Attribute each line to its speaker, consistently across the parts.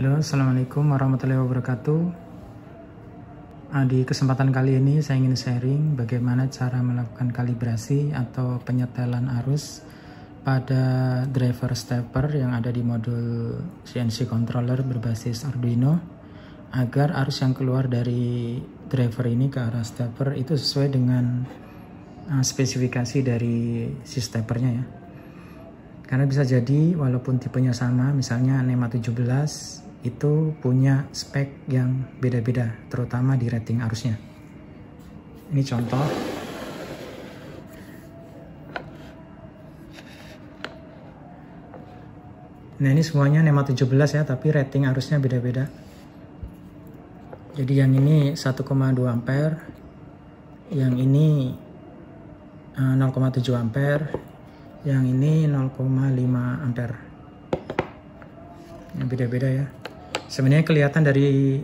Speaker 1: Halo, Assalamualaikum warahmatullahi wabarakatuh. Ah, di kesempatan kali ini saya ingin sharing bagaimana cara melakukan kalibrasi atau penyetelan arus pada driver stepper yang ada di modul CNC controller berbasis Arduino agar arus yang keluar dari driver ini ke arah stepper itu sesuai dengan uh, spesifikasi dari si steppernya ya. Karena bisa jadi walaupun tipenya sama, misalnya NEMA 17 itu punya spek yang beda-beda, terutama di rating arusnya. Ini contoh. Nah ini semuanya NEMA 17 ya, tapi rating arusnya beda-beda. Jadi yang ini 1,2 ampere, yang ini 0,7 eh, ampere, yang ini 0,5 ampere yang beda-beda ya sebenarnya kelihatan dari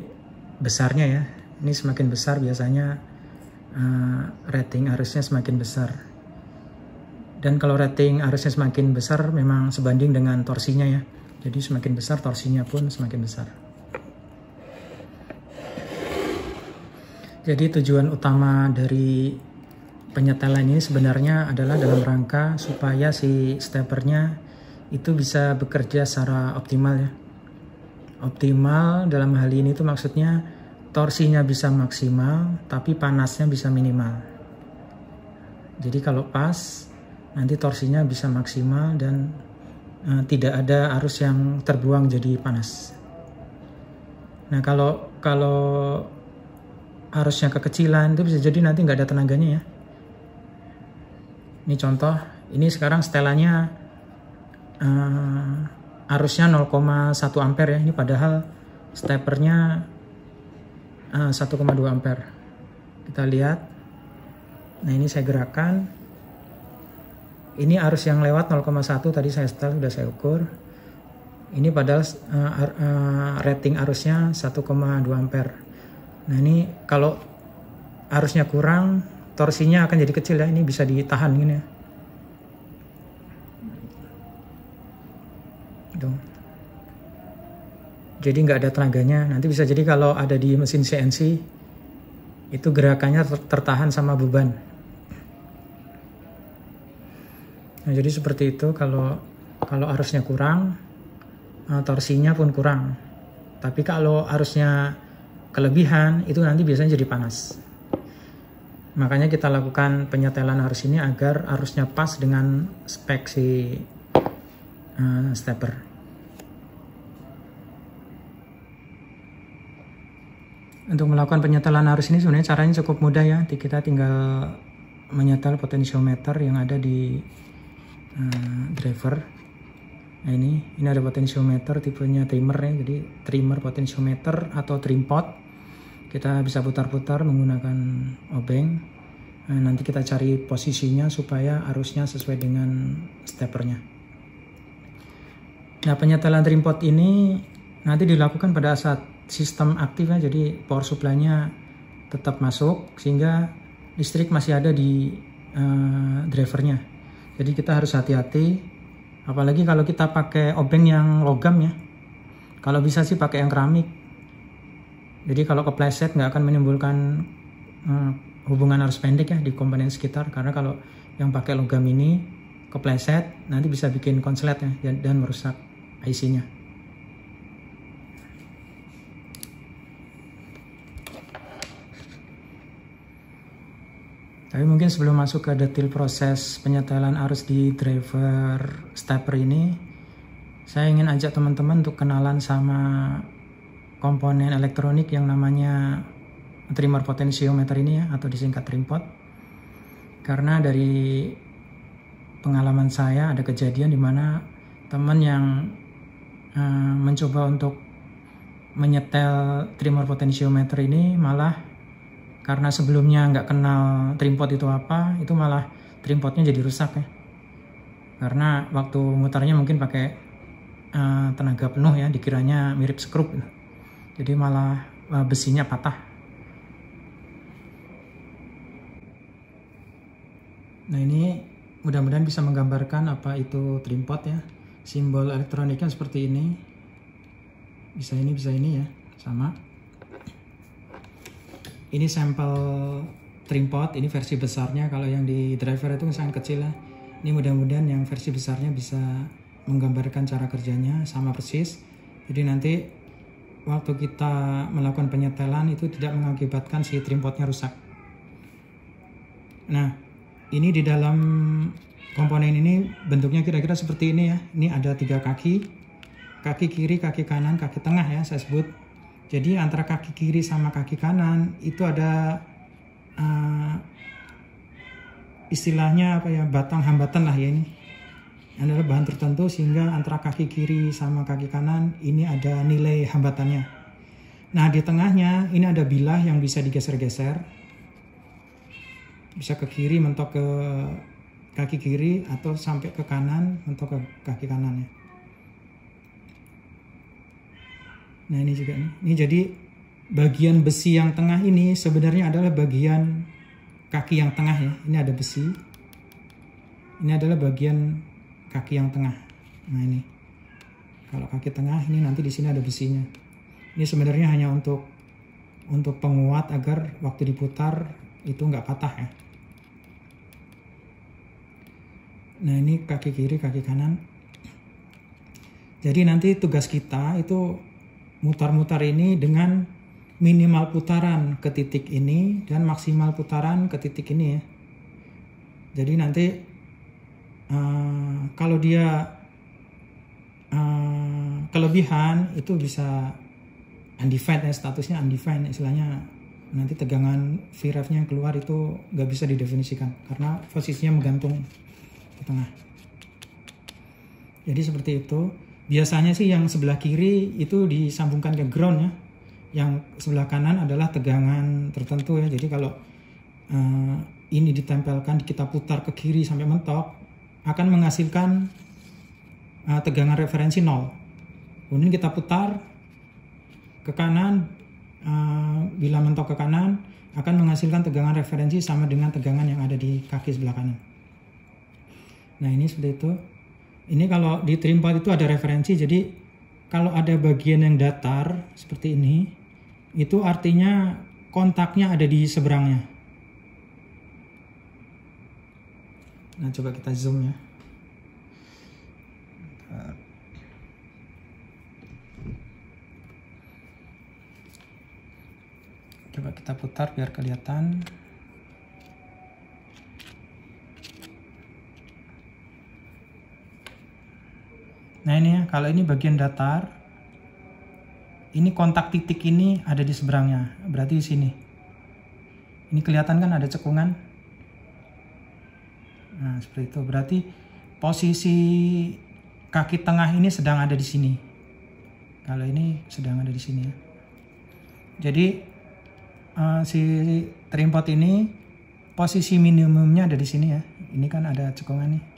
Speaker 1: besarnya ya. Ini semakin besar biasanya uh, rating arusnya semakin besar. Dan kalau rating arusnya semakin besar memang sebanding dengan torsinya ya. Jadi semakin besar torsinya pun semakin besar. Jadi tujuan utama dari penyetelan ini sebenarnya adalah dalam rangka supaya si steppernya itu bisa bekerja secara optimal ya. Optimal dalam hal ini itu maksudnya torsinya bisa maksimal tapi panasnya bisa minimal. Jadi kalau pas nanti torsinya bisa maksimal dan uh, tidak ada arus yang terbuang jadi panas. Nah kalau kalau arusnya kekecilan itu bisa jadi nanti nggak ada tenaganya ya ini contoh, ini sekarang setelannya uh, arusnya 0,1 ampere ya. Ini padahal steppernya uh, 1,2 ampere. Kita lihat. Nah ini saya gerakan. Ini arus yang lewat 0,1 tadi saya setel sudah saya ukur. Ini padahal uh, uh, rating arusnya 1,2 ampere. Nah ini kalau arusnya kurang torsinya akan jadi kecil ya ini bisa ditahan gini ya Tuh. Jadi nggak ada tenaganya. Nanti bisa jadi kalau ada di mesin CNC itu gerakannya tertahan sama beban. Nah jadi seperti itu kalau kalau arusnya kurang eh, torsinya pun kurang. Tapi kalau arusnya kelebihan itu nanti biasanya jadi panas. Makanya kita lakukan penyetelan arus ini agar arusnya pas dengan spek si uh, stepper. Untuk melakukan penyetelan arus ini sebenarnya caranya cukup mudah ya. Kita tinggal menyetel potensiometer yang ada di uh, driver. Nah ini, ini ada potensiometer tipenya trimmer ya. Jadi trimmer potensiometer atau trim pot kita bisa putar-putar menggunakan obeng nah, nanti kita cari posisinya supaya arusnya sesuai dengan steppernya nah penyetelan trimpot ini nanti dilakukan pada saat sistem aktif ya jadi power supply-nya tetap masuk sehingga listrik masih ada di uh, drivernya. Jadi kita harus hati-hati apalagi kalau kita pakai obeng yang logam ya. Kalau bisa sih pakai yang keramik. Jadi kalau kepleset nggak akan menimbulkan uh, hubungan arus pendek ya di komponen sekitar. Karena kalau yang pakai logam ini kepleset nanti bisa bikin konslet ya dan merusak IC-nya. Tapi mungkin sebelum masuk ke detail proses penyetelan arus di driver stepper ini, saya ingin ajak teman-teman untuk kenalan sama komponen elektronik yang namanya trimmer potensiometer ini ya atau disingkat trimpot karena dari pengalaman saya ada kejadian di mana teman yang uh, mencoba untuk menyetel trimmer potensiometer ini malah karena sebelumnya nggak kenal trimpot itu apa itu malah trimpotnya jadi rusak ya. Karena waktu mutarnya mungkin pakai uh, tenaga penuh ya dikiranya mirip skrup. Jadi malah uh, besinya patah. Nah ini mudah-mudahan bisa menggambarkan apa itu trimpot ya. Simbol elektroniknya seperti ini. Bisa ini bisa ini ya. Sama ini sampel trimpot ini versi besarnya. Kalau yang di driver itu sangat kecil lah. Ini mudah-mudahan yang versi besarnya bisa menggambarkan cara kerjanya sama persis. Jadi nanti waktu kita melakukan penyetelan itu tidak mengakibatkan si trimpotnya rusak. Nah ini di dalam komponen ini bentuknya kira-kira seperti ini ya. Ini ada tiga kaki. Kaki kiri kaki kanan kaki tengah ya saya sebut jadi antara kaki kiri sama kaki kanan itu ada uh, istilahnya apa ya batang hambatan lah ya ini adalah bahan tertentu sehingga antara kaki kiri sama kaki kanan ini ada nilai hambatannya. Nah di tengahnya ini ada bilah yang bisa digeser-geser, bisa ke kiri mentok ke kaki kiri atau sampai ke kanan mentok ke kaki kanannya. Nah ini juga nih. Ini jadi bagian besi yang tengah ini sebenarnya adalah bagian kaki yang tengah ya. Ini ada besi. Ini adalah bagian kaki yang tengah. Nah ini. Kalau kaki tengah ini nanti di sini ada besinya. Ini sebenarnya hanya untuk untuk penguat agar waktu diputar itu nggak patah ya. Nah ini kaki kiri, kaki kanan. Jadi nanti tugas kita itu mutar-mutar ini dengan minimal putaran ke titik ini dan maksimal putaran ke titik ini ya. Jadi nanti uh, kalau dia uh, kelebihan itu bisa undefined ya statusnya undefined istilahnya nanti tegangan VREF-nya keluar itu nggak bisa didefinisikan karena posisinya menggantung ke tengah. Jadi seperti itu biasanya sih yang sebelah kiri itu disambungkan ke ground ya. Yang sebelah kanan adalah tegangan tertentu ya. Jadi kalau uh, ini ditempelkan kita putar ke kiri sampai mentok akan menghasilkan uh, tegangan referensi nol. Kemudian kita putar ke kanan uh, bila mentok ke kanan akan menghasilkan tegangan referensi sama dengan tegangan yang ada di kaki sebelah kanan. Nah ini seperti itu ini kalau di trimpot itu ada referensi, jadi kalau ada bagian yang datar seperti ini, itu artinya kontaknya ada di seberangnya. Nah, coba kita zoom ya. Coba kita putar biar kelihatan. Nah ini ya, kalau ini bagian datar, ini kontak titik ini ada di seberangnya, berarti di sini. Ini kelihatan kan ada cekungan. Nah seperti itu, berarti posisi kaki tengah ini sedang ada di sini. Kalau ini sedang ada di sini ya. Jadi uh, si trimpot ini posisi minimumnya ada di sini ya. Ini kan ada cekungan nih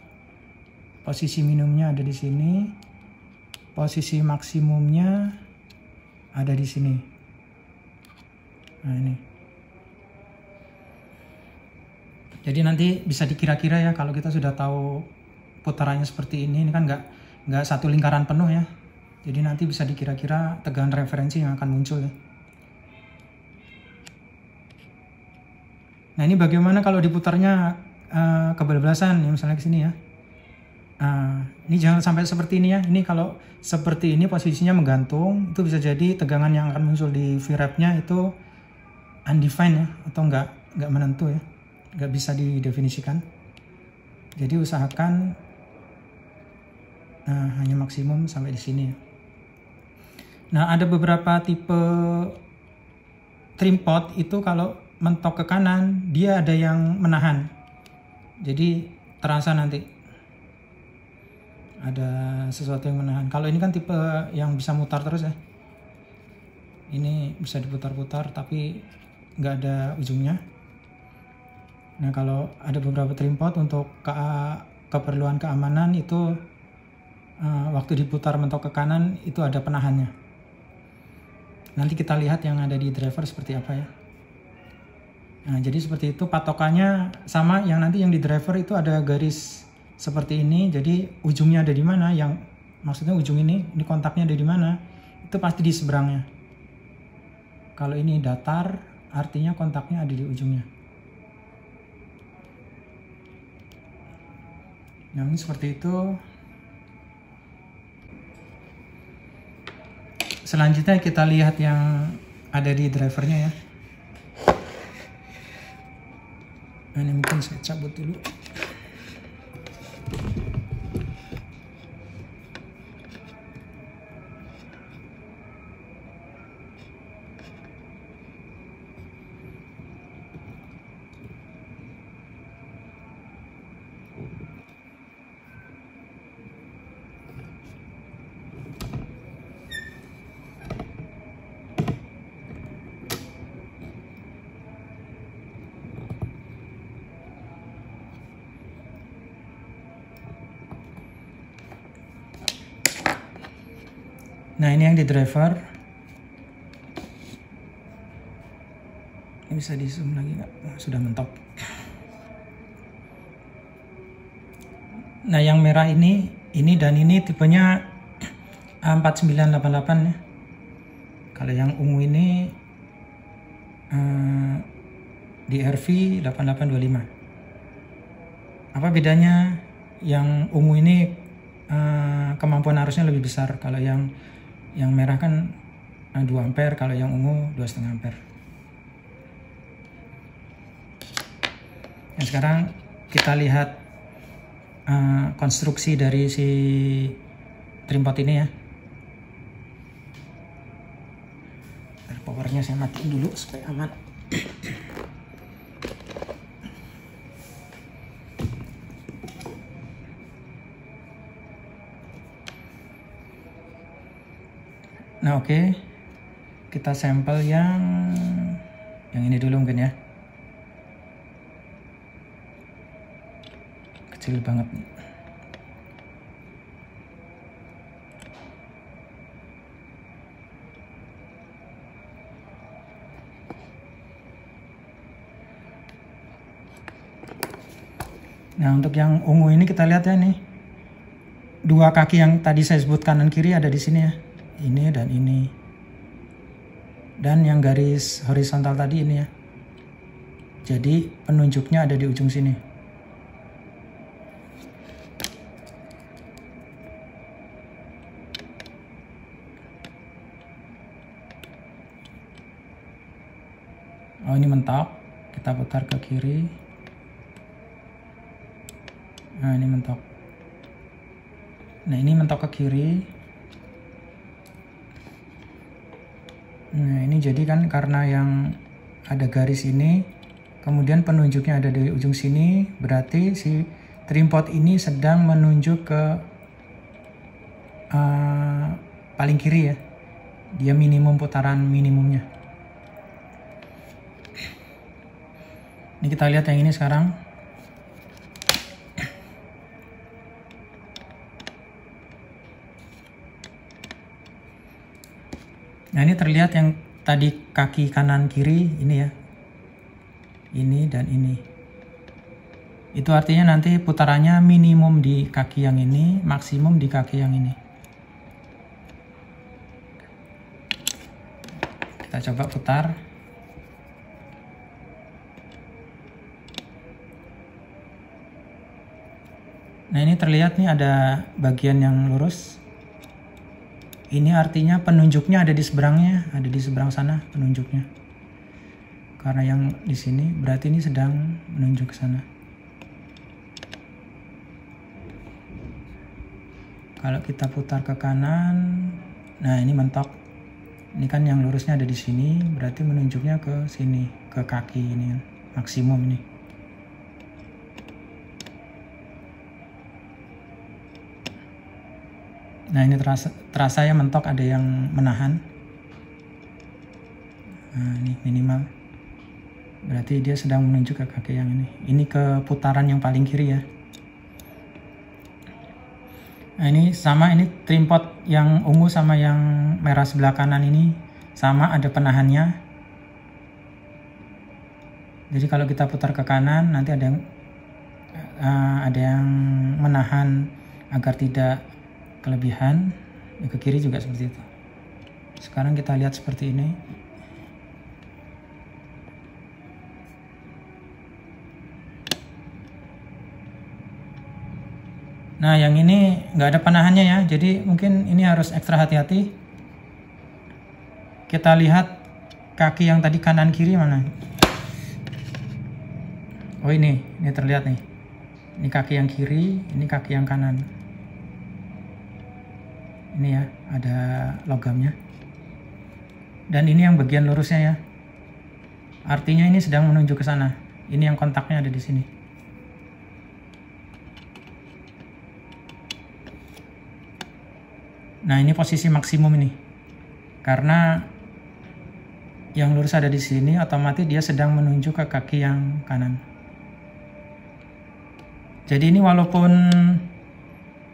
Speaker 1: posisi minimumnya ada di sini. Posisi maksimumnya ada di sini. Nah ini. Jadi nanti bisa dikira-kira ya kalau kita sudah tahu putarannya seperti ini ini kan nggak nggak satu lingkaran penuh ya. Jadi nanti bisa dikira-kira tegangan referensi yang akan muncul ya. Nah ini bagaimana kalau diputarnya uh, kebablasan ya misalnya ke sini ya Nah, ini jangan sampai seperti ini ya. Ini kalau seperti ini posisinya menggantung, itu bisa jadi tegangan yang akan muncul di VREP-nya itu undefined ya, atau enggak enggak menentu ya, enggak bisa didefinisikan. Jadi usahakan nah, hanya maksimum sampai di sini ya. Nah, ada beberapa tipe trim pot itu kalau mentok ke kanan, dia ada yang menahan. Jadi terasa nanti ada sesuatu yang menahan. Kalau ini kan tipe yang bisa mutar terus ya. Ini bisa diputar-putar tapi nggak ada ujungnya. Nah kalau ada beberapa trimpot untuk ke keperluan keamanan itu uh, waktu diputar mentok ke kanan itu ada penahannya. Nanti kita lihat yang ada di driver seperti apa ya. Nah jadi seperti itu patokannya sama yang nanti yang di driver itu ada garis seperti ini jadi ujungnya ada di mana yang maksudnya ujung ini ini kontaknya ada di mana itu pasti di seberangnya. Kalau ini datar artinya kontaknya ada di ujungnya. Nah ini seperti itu. Selanjutnya kita lihat yang ada di drivernya ya. Nah ini mungkin saya cabut dulu di driver. Ini bisa di zoom lagi nggak? Sudah mentok. Nah yang merah ini, ini dan ini tipenya A4988 ya. Kalau yang ungu ini uh, di RV 8825. Apa bedanya? Yang ungu ini uh, kemampuan arusnya lebih besar. Kalau yang yang merah kan 2 eh, ampere kalau yang ungu 2,5 ampere. Nah, sekarang kita lihat uh, konstruksi dari si trimpot ini ya. Powernya saya matiin dulu supaya aman Nah oke, okay. kita sampel yang yang ini dulu mungkin ya. Kecil banget. Nah untuk yang ungu ini kita lihat ya nih. Dua kaki yang tadi saya sebut kanan kiri ada di sini ya ini dan ini. Dan yang garis horizontal tadi ini ya. Jadi penunjuknya ada di ujung sini. Oh ini mentok. Kita putar ke kiri. Nah ini mentok. Nah ini mentok ke kiri Nah ini jadi kan karena yang ada garis ini, kemudian penunjuknya ada di ujung sini, berarti si trimpot ini sedang menunjuk ke uh, paling kiri ya. Dia minimum putaran minimumnya. Ini kita lihat yang ini sekarang. Nah ini terlihat yang tadi kaki kanan kiri ini ya. Ini dan ini. Itu artinya nanti putarannya minimum di kaki yang ini, maksimum di kaki yang ini. Kita coba putar. Nah ini terlihat nih ada bagian yang lurus ini artinya penunjuknya ada di seberangnya, ada di seberang sana penunjuknya. Karena yang di sini berarti ini sedang menunjuk ke sana. Kalau kita putar ke kanan, nah ini mentok. Ini kan yang lurusnya ada di sini, berarti menunjuknya ke sini, ke kaki ini maksimum ini. Nah ini terasa, terasa ya mentok ada yang menahan. Nah ini minimal. Berarti dia sedang menuju ke kaki yang ini. Ini ke putaran yang paling kiri ya. Nah ini sama ini trimpot yang ungu sama yang merah sebelah kanan ini sama ada penahannya. Jadi kalau kita putar ke kanan nanti ada yang uh, ada yang menahan agar tidak kelebihan ke kiri juga seperti itu sekarang kita lihat seperti ini Nah yang ini nggak ada penahannya ya, jadi mungkin ini harus ekstra hati-hati. Kita lihat kaki yang tadi kanan kiri mana? Oh ini, ini terlihat nih. Ini kaki yang kiri, ini kaki yang kanan. Ini ya, ada logamnya. Dan ini yang bagian lurusnya ya. Artinya ini sedang menuju ke sana. Ini yang kontaknya ada di sini. Nah ini posisi maksimum ini. Karena yang lurus ada di sini, otomatis dia sedang menuju ke kaki yang kanan. Jadi ini walaupun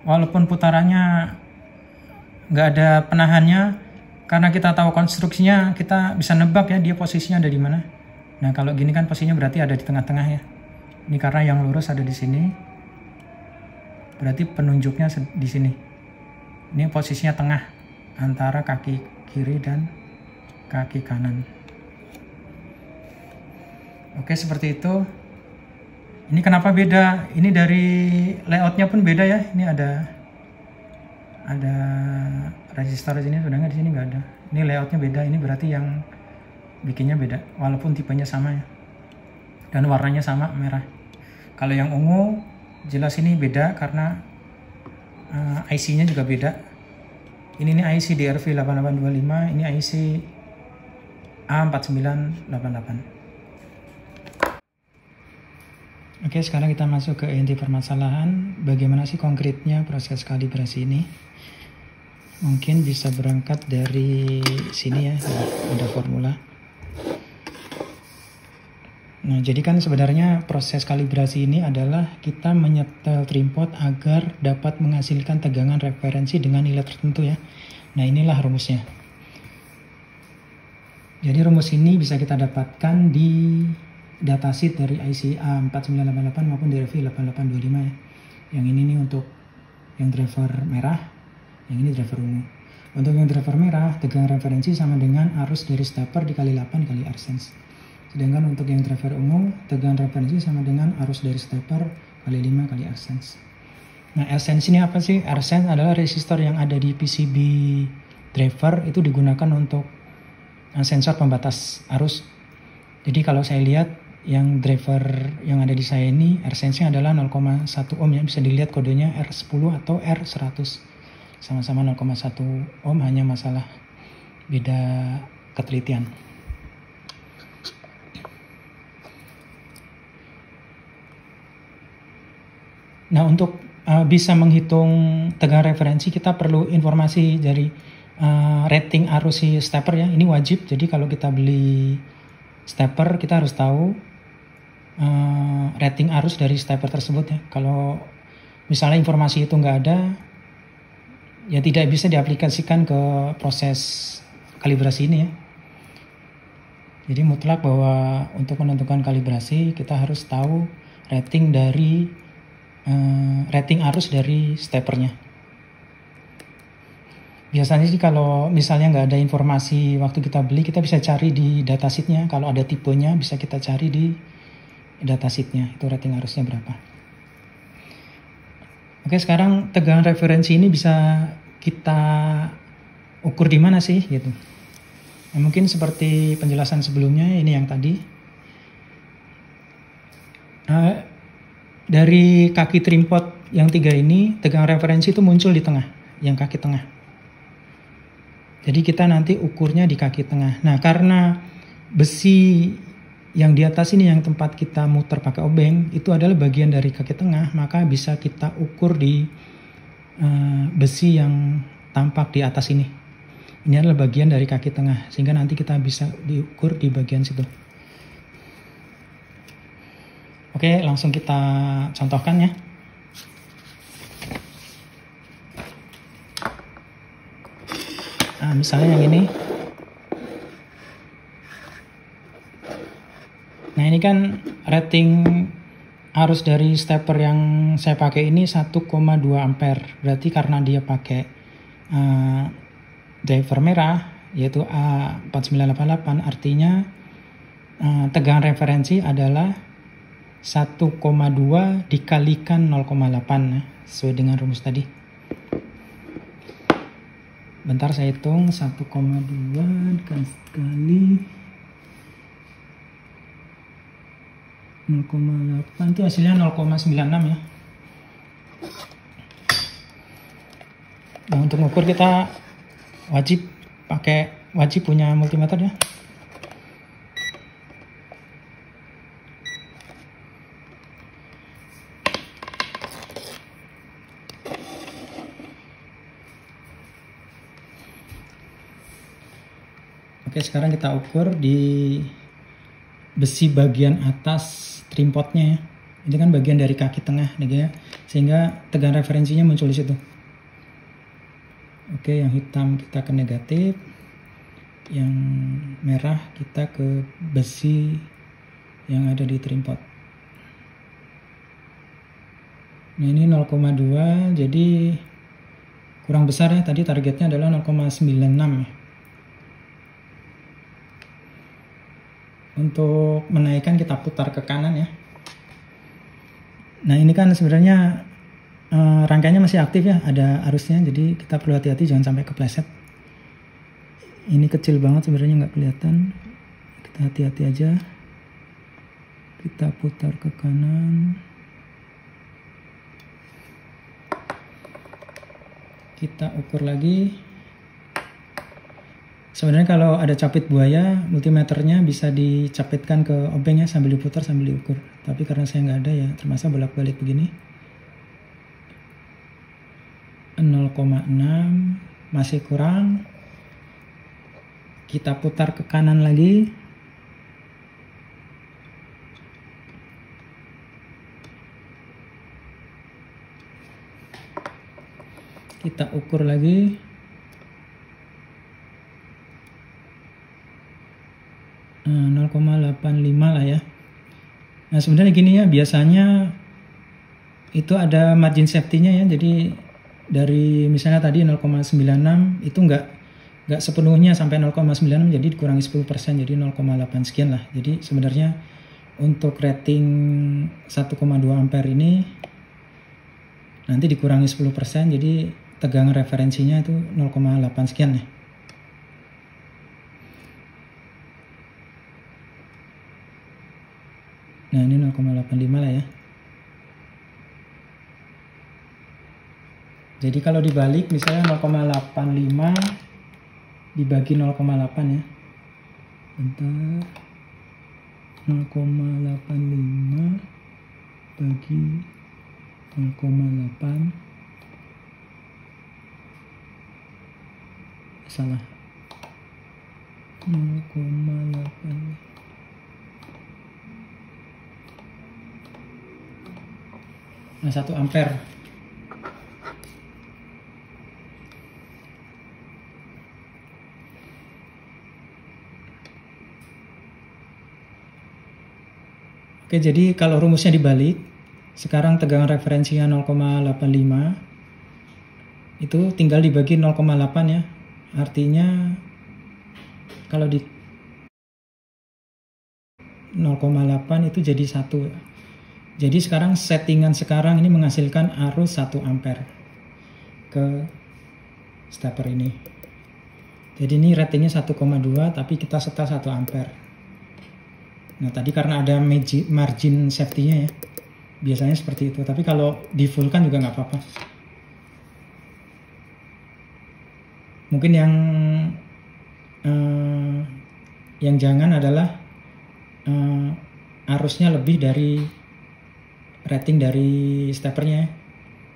Speaker 1: walaupun putarannya nggak ada penahannya, karena kita tahu konstruksinya, kita bisa nebak ya dia posisinya ada di mana. Nah kalau gini kan posisinya berarti ada di tengah-tengah ya. Ini karena yang lurus ada di sini, berarti penunjuknya di sini. Ini posisinya tengah antara kaki kiri dan kaki kanan. Oke, seperti itu. Ini kenapa beda? Ini dari layoutnya pun beda ya. Ini ada ada resistor di sini, sedangkan di sini nggak ada. Ini layoutnya beda. Ini berarti yang bikinnya beda, walaupun tipenya sama ya. Dan warnanya sama merah. Kalau yang ungu jelas ini beda karena uh, eh, IC-nya juga beda. Ini nih IC DRV 8825, ini IC A4988. Oke, sekarang kita masuk ke inti permasalahan. Bagaimana sih konkretnya proses kalibrasi ini? Mungkin bisa berangkat dari sini ya, ada formula. Nah, jadi kan sebenarnya proses kalibrasi ini adalah kita menyetel trimpot agar dapat menghasilkan tegangan referensi dengan nilai tertentu ya. Nah, inilah rumusnya. Jadi rumus ini bisa kita dapatkan di datasheet dari IC A4988 maupun dari V8825 ya. Yang ini nih untuk yang driver merah, yang ini driver ungu. Untuk yang driver merah, tegangan referensi sama dengan arus dari stepper dikali 8 kali R sense. Sedangkan untuk yang driver umum, tegangan referensi sama dengan arus dari stepper kali 5 kali AdSense. Nah, AdSense ini apa sih? AdSense adalah resistor yang ada di PCB driver itu digunakan untuk sensor pembatas arus. Jadi kalau saya lihat yang driver yang ada di saya ini AdSense-nya adalah 0,1 ohm ya, bisa dilihat kodenya R10 atau R100. Sama-sama 0,1 ohm hanya masalah beda ketelitian. Nah, untuk uh, bisa menghitung tegangan referensi kita perlu informasi dari uh, rating arus si stepper ya. Ini wajib. Jadi kalau kita beli stepper kita harus tahu uh, rating arus dari stepper tersebut ya. Kalau misalnya informasi itu nggak ada, ya tidak bisa diaplikasikan ke proses kalibrasi ini ya. Jadi mutlak bahwa untuk menentukan kalibrasi kita harus tahu rating dari uh, rating arus dari steppernya. Biasanya sih kalau misalnya nggak ada informasi waktu kita beli, kita bisa cari di datasheetnya. Kalau ada tipenya, bisa kita cari di datasheetnya. Itu rating arusnya berapa. Oke, sekarang tegangan referensi ini bisa kita ukur di mana sih gitu. Nah, mungkin seperti penjelasan sebelumnya ini yang tadi. Nah, dari kaki trimpot yang tiga ini tegangan referensi itu muncul di tengah, yang kaki tengah. Jadi kita nanti ukurnya di kaki tengah. Nah karena besi yang di atas ini yang tempat kita muter pakai obeng itu adalah bagian dari kaki tengah, maka bisa kita ukur di uh, besi yang tampak di atas ini. Ini adalah bagian dari kaki tengah, sehingga nanti kita bisa diukur di bagian situ. Oke, langsung kita contohkan ya. Nah, misalnya yang ini. Nah, ini kan rating arus dari stepper yang saya pakai ini 1,2 ampere. Berarti karena dia pakai uh, driver merah, yaitu A4988 artinya uh, tegangan referensi adalah 1,2 dikalikan 0,8 ya, sesuai dengan rumus tadi. Bentar saya hitung 1,2 dikali 0,8 itu hasilnya 0,96 ya. Nah untuk mengukur kita wajib pakai wajib punya multimeter ya. Oke sekarang kita ukur di besi bagian atas trimpotnya ya. Ini kan bagian dari kaki tengah ya. Sehingga tegangan referensinya muncul di situ. Oke yang hitam kita ke negatif. Yang merah kita ke besi yang ada di trimpot. Nah ini 0,2 jadi kurang besar ya. Tadi targetnya adalah 0,96 ya. Untuk menaikkan kita putar ke kanan ya. Nah ini kan sebenarnya uh, rangkaiannya masih aktif ya ada arusnya jadi kita perlu hati-hati jangan sampai kepleset. Ini kecil banget sebenarnya nggak kelihatan. Kita hati-hati aja. Kita putar ke kanan. Kita ukur lagi Sebenarnya kalau ada capit buaya, multimeternya bisa dicapitkan ke obengnya sambil diputar sambil diukur. Tapi karena saya nggak ada ya, termasuk bolak-balik begini. 0,6 masih kurang. Kita putar ke kanan lagi. Kita ukur lagi. 0,85 lah ya. Nah sebenarnya gini ya biasanya itu ada margin safety-nya ya. Jadi dari misalnya tadi 0,96 itu enggak nggak sepenuhnya sampai 0,96 jadi dikurangi 10% jadi 0,8 sekian lah. Jadi sebenarnya untuk rating 1,2 ampere ini nanti dikurangi 10% jadi tegangan referensinya itu 0,8 sekian ya. Nah ini 0,85 lah ya. Jadi kalau dibalik misalnya 0,85 dibagi 0,8 ya. Bentar. 0,85 bagi 0,8 salah 0,8 1 ampere Oke, jadi kalau rumusnya dibalik, sekarang tegangan referensinya 0,85 itu tinggal dibagi 0,8 ya. Artinya kalau di 0,8 itu jadi satu jadi sekarang settingan sekarang ini menghasilkan arus 1 ampere ke stepper ini. Jadi ini ratingnya 1,2 tapi kita setel 1 ampere. Nah tadi karena ada margin safety-nya ya. Biasanya seperti itu. Tapi kalau di full kan juga nggak apa-apa. Mungkin yang uh, yang jangan adalah uh, arusnya lebih dari rating dari steppernya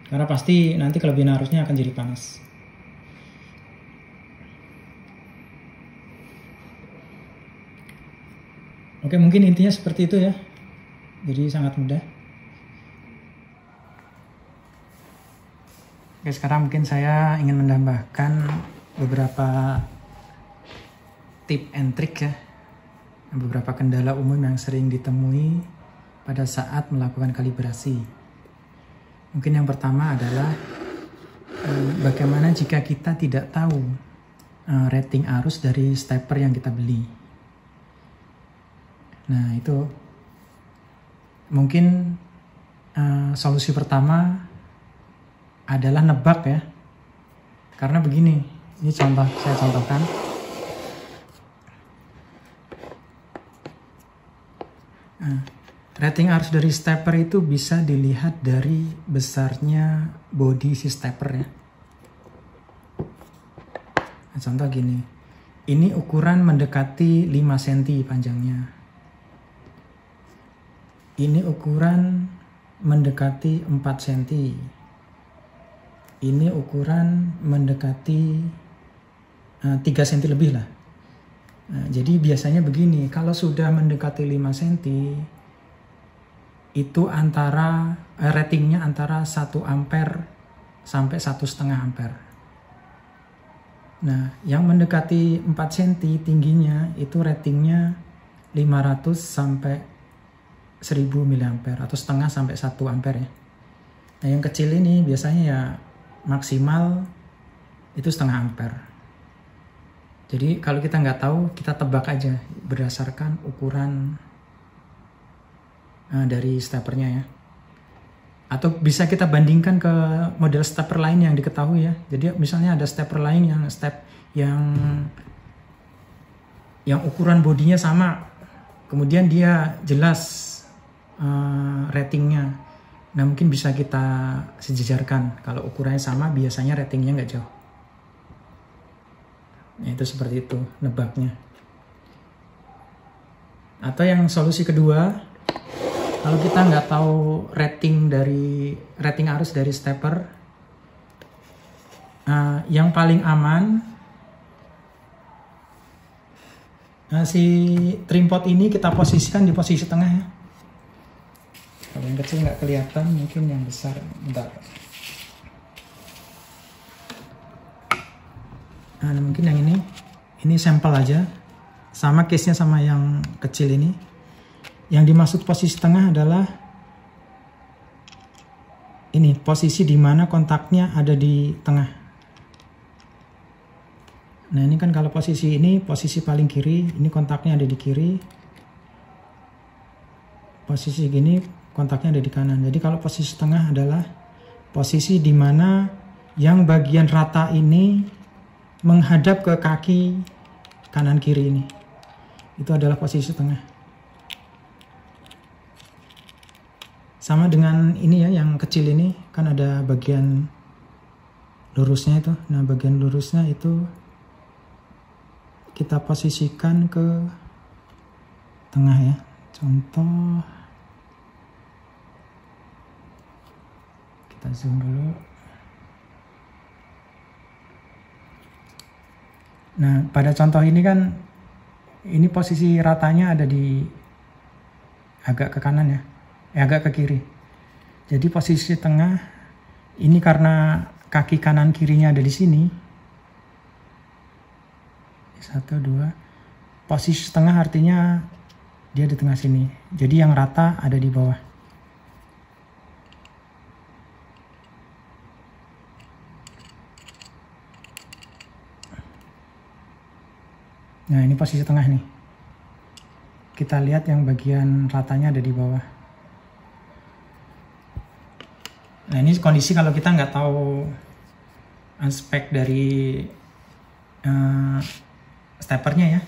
Speaker 1: karena pasti nanti kelebihan arusnya akan jadi panas. Oke mungkin intinya seperti itu ya. Jadi sangat mudah. Oke sekarang mungkin saya ingin menambahkan beberapa tip and trick ya. Beberapa kendala umum yang sering ditemui pada saat melakukan kalibrasi. Mungkin yang pertama adalah eh, bagaimana jika kita tidak tahu uh, rating arus dari stepper yang kita beli. Nah itu mungkin uh, solusi pertama adalah nebak ya. Karena begini, ini contoh saya contohkan. Nah, rating arus dari stepper itu bisa dilihat dari besarnya body si stepper ya. Nah, contoh gini, ini ukuran mendekati 5 cm panjangnya. Ini ukuran mendekati 4 cm. Ini ukuran mendekati uh, 3 cm lebih lah. Nah, jadi biasanya begini, kalau sudah mendekati 5 cm, itu antara eh, ratingnya antara 1 ampere sampai satu setengah ampere. Nah, yang mendekati 4 cm tingginya itu ratingnya 500 sampai 1000 mAh atau setengah sampai 1 ampere ya. Nah, yang kecil ini biasanya ya maksimal itu setengah ampere. Jadi kalau kita nggak tahu, kita tebak aja berdasarkan ukuran uh, dari steppernya ya. Atau bisa kita bandingkan ke model stepper lain yang diketahui ya. Jadi misalnya ada stepper lain yang step yang yang ukuran bodinya sama, kemudian dia jelas uh, ratingnya. Nah mungkin bisa kita sejajarkan. Kalau ukurannya sama, biasanya ratingnya nggak jauh. Ya, itu seperti itu nebaknya. Atau yang solusi kedua, kalau kita nggak tahu rating dari rating arus dari stepper, uh, yang paling aman uh, si trimpot ini kita posisikan di posisi tengah ya. Kalau yang kecil nggak kelihatan, mungkin yang besar, bentar. Nah, mungkin yang ini, ini sampel aja. Sama case-nya sama yang kecil ini. Yang dimaksud posisi tengah adalah ini, posisi di mana kontaknya ada di tengah. Nah, ini kan kalau posisi ini, posisi paling kiri, ini kontaknya ada di kiri. Posisi gini, kontaknya ada di kanan. Jadi kalau posisi tengah adalah posisi di mana yang bagian rata ini menghadap ke kaki kanan kiri ini. Itu adalah posisi tengah. Sama dengan ini ya, yang kecil ini kan ada bagian lurusnya itu. Nah, bagian lurusnya itu kita posisikan ke tengah ya. Contoh kita zoom dulu. Nah, pada contoh ini kan ini posisi ratanya ada di agak ke kanan ya, eh, agak ke kiri. Jadi posisi tengah ini karena kaki kanan kirinya ada di sini. Satu, dua. Posisi tengah artinya dia di tengah sini. Jadi yang rata ada di bawah. Nah ini posisi tengah nih. Kita lihat yang bagian ratanya ada di bawah. Nah ini kondisi kalau kita nggak tahu aspek dari uh, steppernya ya.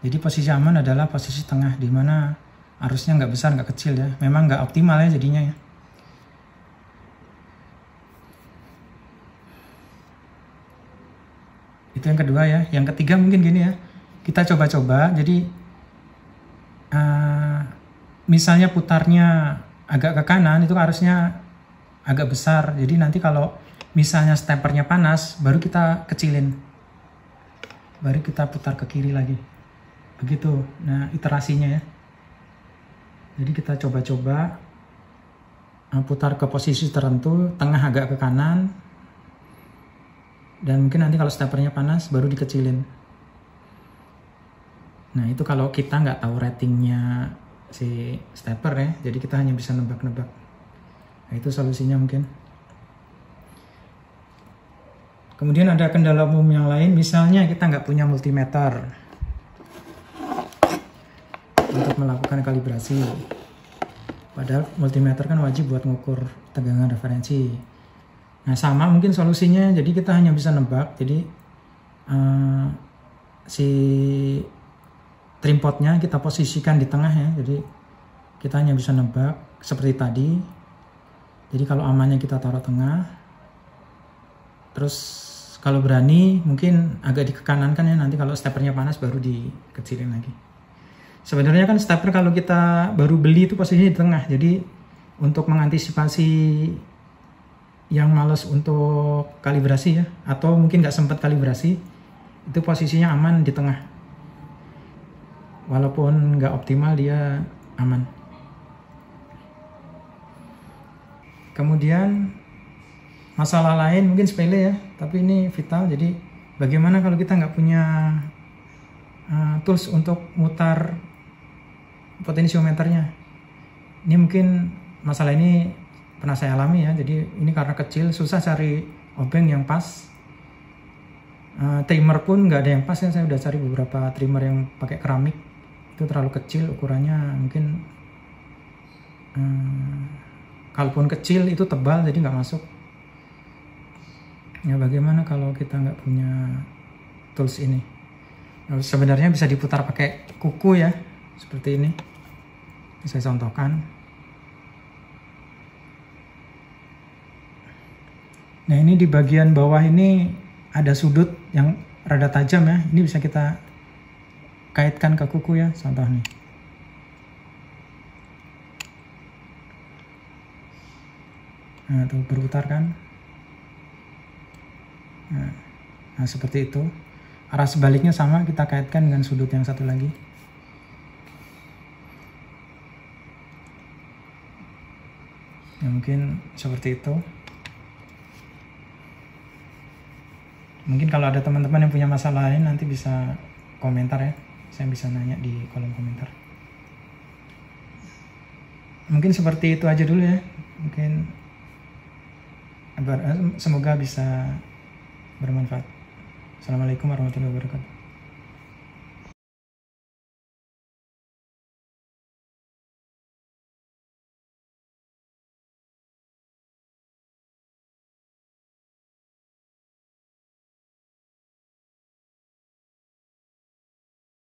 Speaker 1: Jadi posisi aman adalah posisi tengah di mana arusnya nggak besar nggak kecil ya. Memang nggak optimal ya jadinya ya. itu yang kedua ya yang ketiga mungkin gini ya kita coba-coba jadi uh, misalnya putarnya agak ke kanan itu harusnya agak besar. Jadi nanti kalau misalnya steppernya panas baru kita kecilin. Baru kita putar ke kiri lagi. Begitu. Nah iterasinya ya. Jadi kita coba-coba uh, putar ke posisi tertentu tengah agak ke kanan. Dan mungkin nanti kalau steppernya panas baru dikecilin. Nah itu kalau kita nggak tahu ratingnya si stepper ya jadi kita hanya bisa nebak-nebak nah itu solusinya mungkin Kemudian ada kendala umum yang lain, misalnya kita nggak punya multimeter untuk melakukan kalibrasi. Padahal multimeter kan wajib buat ngukur tegangan referensi. Nah sama mungkin solusinya, jadi kita hanya bisa nebak. Jadi uh, si trimpotnya kita posisikan di tengah ya. Jadi kita hanya bisa nebak seperti tadi. Jadi kalau amannya kita taruh tengah. Terus kalau berani mungkin agak dikekanankan ya nanti kalau steppernya panas baru dikecilin lagi sebenarnya kan stepper kalau kita baru beli itu posisinya di tengah jadi untuk mengantisipasi yang males untuk kalibrasi ya atau mungkin nggak sempat kalibrasi itu posisinya aman di tengah walaupun nggak optimal dia aman. Kemudian masalah lain mungkin sepele ya tapi ini vital. Jadi bagaimana kalau kita nggak punya uh, tools untuk mutar potensiometernya ini mungkin masalah ini pernah saya alami ya. Jadi ini karena kecil susah cari obeng yang pas. Uh, trimmer pun nggak ada yang pas ya. Saya udah cari beberapa trimmer yang pakai keramik itu terlalu kecil ukurannya mungkin uh, kalaupun kecil itu tebal jadi nggak masuk. Ya bagaimana kalau kita nggak punya tools ini? Nah, sebenarnya bisa diputar pakai kuku ya seperti ini. Saya contohkan. Nah ini di bagian bawah ini ada sudut yang rada tajam ya. Ini bisa kita kaitkan ke kuku ya contoh nih nah tuh berputar kan Nah, nah, seperti itu. Arah sebaliknya sama kita kaitkan dengan sudut yang satu lagi. Ya, mungkin seperti itu. Mungkin kalau ada teman-teman yang punya masalah lain nanti bisa komentar ya. Saya bisa nanya di kolom komentar. Mungkin seperti itu aja dulu ya. Mungkin semoga bisa bermanfaat. Assalamualaikum warahmatullahi wabarakatuh.